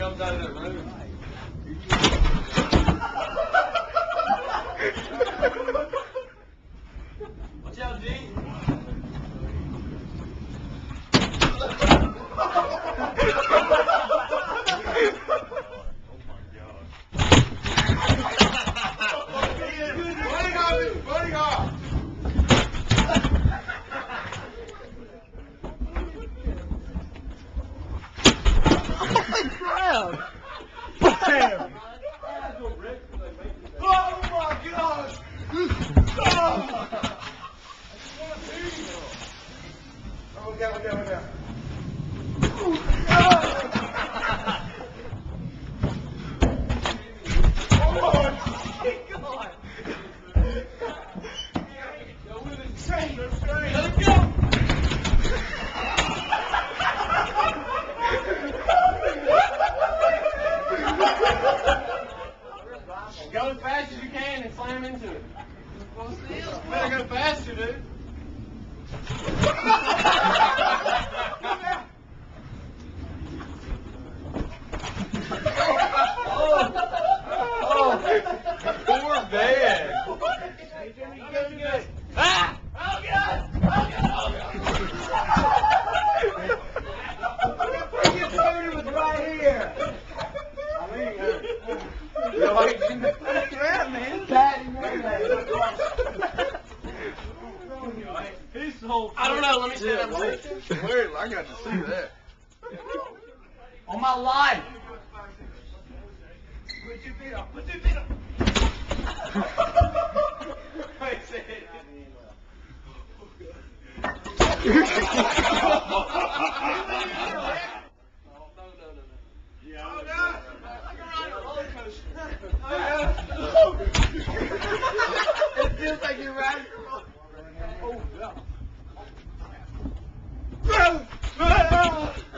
comes out of that room. Bam! Oh my gosh! Oh, okay, okay, okay. Let it go. Go as fast as you slam into it. Better go faster, dude. Oh, poor man. Ah! Oh, God! Oh, God! Oh, God! Get started with right here. Yeah, so I don't know. Let me see yeah, that. Wait, I got to see that. On my life. Put your feet up. Put your feet up. no, no, no, no. Yeah. Oh, ride a roller coaster. Oh, it feels like you're riding. Oh, yeah. Fuck.